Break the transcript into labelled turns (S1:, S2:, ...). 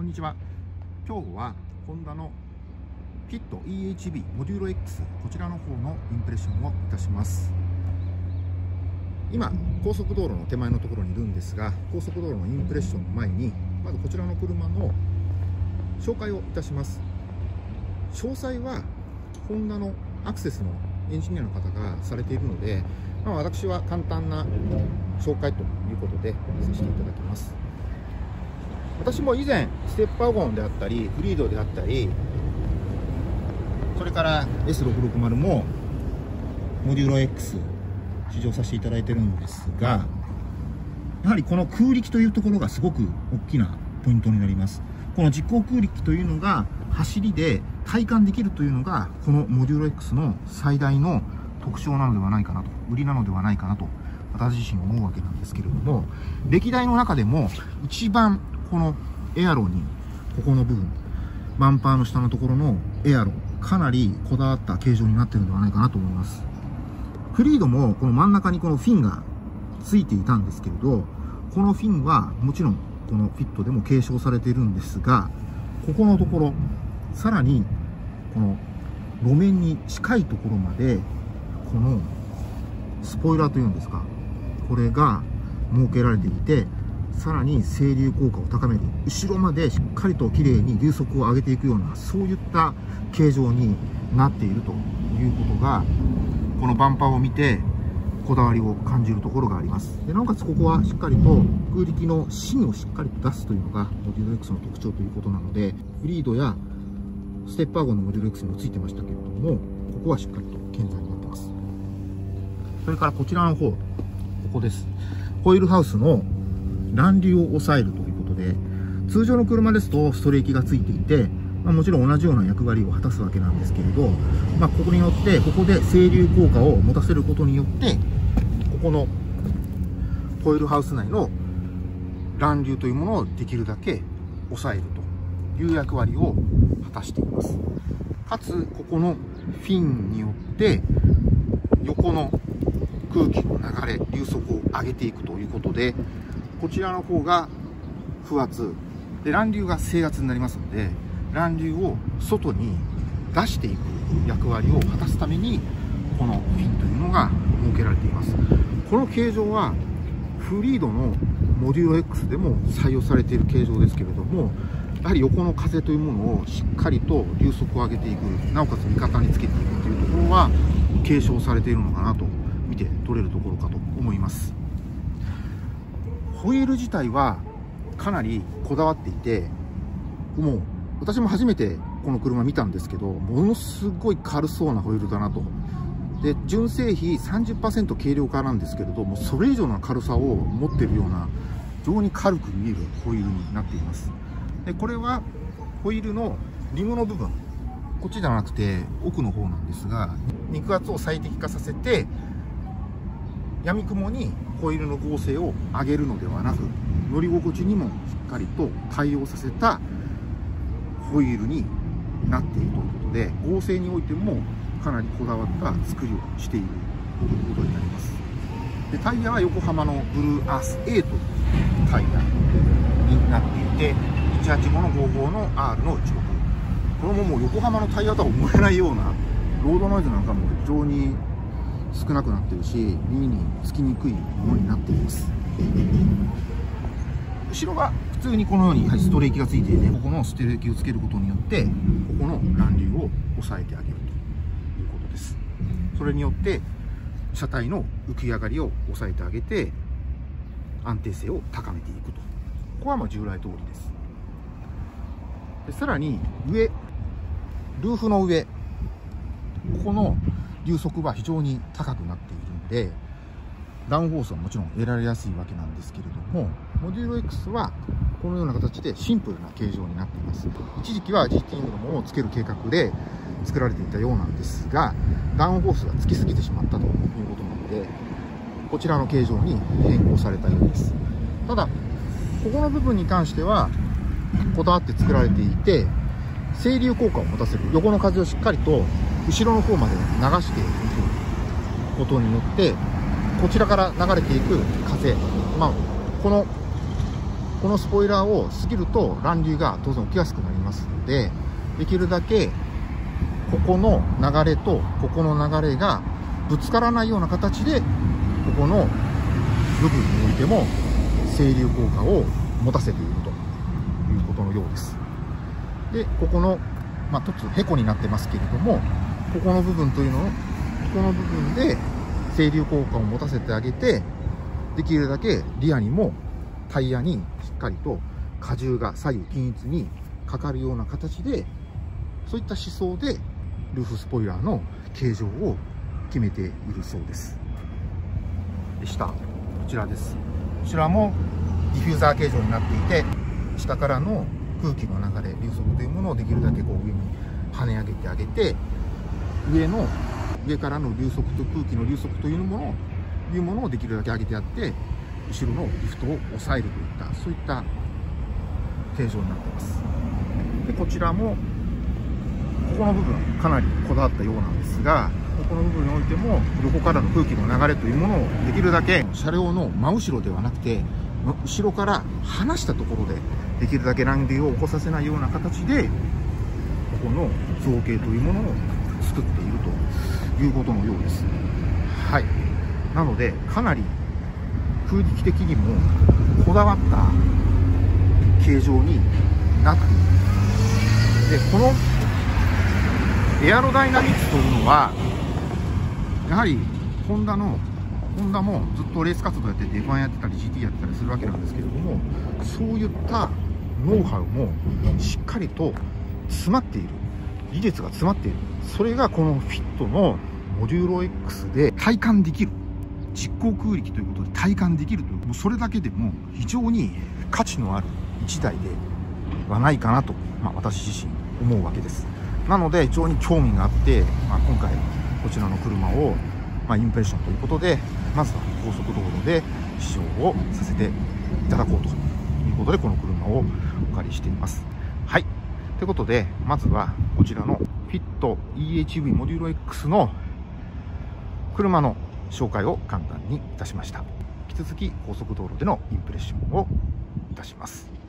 S1: こんにちは。今日はホンダのフィット EHB モデューロ X こちらの方のインプレッションをいたします。今高速道路の手前のところにいるんですが高速道路のインプレッションの前にまずこちらの車の紹介をいたします。詳細はホンダのアクセスのエンジニアの方がされているので、まあ、私は簡単な紹介ということでさせていただきます。私も以前ステップワゴンであったりフリードであったりそれから S660 もモデューロ X 試乗させていただいてるんですがやはりこの空力というところがすごく大きなポイントになります。この実行空力というのが走りで体感できるというのがこのモデューロ X の最大の特徴なのではないかなと売りなのではないかなと私自身思うわけなんですけれども歴代の中でも一番このエアロにここの部分バンパーの下のところのエアロかなりこだわった形状になってるんではないかなと思います。フリードもこの真ん中にこのフィンがついていたんですけれどこのフィンはもちろんこのフィットでも継承されているんですがここのところさらにこの路面に近いところまでこのスポイラーというんですかこれが設けられていてさらに整流効果を高める後ろまでしっかりと綺麗に流速を上げていくようなそういった形状になっているということがこのバンパーを見てこだわりを感じるところがあります。でなおかつここはしっかりと空力の芯をしっかりと出すというのがモデュール X の特徴ということなのでフリードやステップワゴンのモデュール X にもついてましたけれどもここはしっかりと健在になってます。それからこちらの方ここです。ホイールハウスの乱流を抑えるということで、通常の車ですとストレーキがついていて、まあ、もちろん同じような役割を果たすわけなんですけれど、まあ、ここによって、ここで整流効果を持たせることによって、ここのコイルハウス内の乱流というものをできるだけ抑えるという役割を果たしています。かつ、ここのフィンによって、横の空気の流れ、流速を上げていくということで、こちらの方が不圧で乱流が制圧になりますので乱流を外に出していく役割を果たすためにこのフィンというのが設けられています。この形状はフリードのモデューロ X でも採用されている形状ですけれどもやはり横の風というものをしっかりと流速を上げていくなおかつ味方につけていくというところは継承されているのかなと見て取れるところかと思います。ホイール自体はかなりこだわっていてもう私も初めてこの車見たんですけどものすごい軽そうなホイールだなと。で純正比30%軽量化なんですけれどもそれ以上の軽さを持ってるような非常に軽く見えるホイールになっています。でこれはホイールのリムの部分。こっちじゃなくて奥の方なんですが肉厚を最適化させて闇雲にホイールの合成を上げるのではなく乗り心地にもしっかりと対応させたホイールになっているということで合成においてもかなりこだわった作りをしているということになります。でタイヤは横浜のブルーアース A というタイヤになっていて185の55の R の16これももう横浜のタイヤとは思えないようなロードノイズなんかも非常に少なくなってるし耳につきにくいものになっています。後ろが普通にこのようにストレーキがついていてここのストレーキをつけることによってここの乱流を抑えてあげるということです。それによって車体の浮き上がりを抑えてあげて安定性を高めていくと。ここはまあ従来通りです。でさらに上ルーフの上ここの流速は非常に高くなっているんで、ダウンフォースはもちろん得られやすいわけなんですけれども、モデュール X はこのような形でシンプルな形状になっています。一時期は GTing のものをつける計画で作られていたようなんですが、ダウンフォースがつきすぎてしまったということなので、こちらの形状に変更されたようです。ただ、ここの部分に関しては、こだわって作られていて、整流効果を持たせる横の風をしっかりと後ろの方まで流していくことによってこちらから流れていく風、まあ、このこのスポイラーを過ぎると乱流が当然起きやすくなりますのでできるだけここの流れとここの流れがぶつからないような形でここの部分においても清流効果を持たせているということのようです。でここの、まあ、一つへこになってますけれどもここの部分というのをここの部分で清流効果を持たせてあげてできるだけリアにもタイヤにしっかりと荷重が左右均一にかかるような形でそういった思想でルーフスポイラーの形状を決めているそうです。で下こちらです。こちらもディフューザー形状になっていて下からの空気の流れ流速というものをできるだけこう上に跳ね上げてあげて上の上からの流速と空気の流速というものをいうものをできるだけ上げてやって後ろのリフトを抑えるといったそういった形状になっています。でこちらもここの部分かなりこだわったようなんですがここの部分においても横からの空気の流れというものをできるだけ車両の真後ろではなくて後ろから離したところでできるだけ乱流を起こさせないような形でここの造形というものをいうことのようです。はい。なのでかなり空力的にもこだわった形状になっている。でこのエアロダイナミクスというのはやはりホンダのホンダもずっとレース活動やってて F1 やってたり GT やってたりするわけなんですけれどもそういったノウハウもしっかりと詰まっている。技術が詰まっている。それがこのフィットのモデューロ X で体感できる。実行空力ということで体感できるという。もうそれだけでも非常に価値のある1台ではないかなと、まあ、私自身思うわけです。なので非常に興味があって、まあ、今回こちらの車を、まあ、インプレッションということでまずは高速道路で試乗をさせていただこうということでこの車をお借りしています。はい。ということでまずはこちらのフィット EHV モデュール X の車の紹介を簡単にいたしました。引き続き高速道路でのインプレッションをいたします。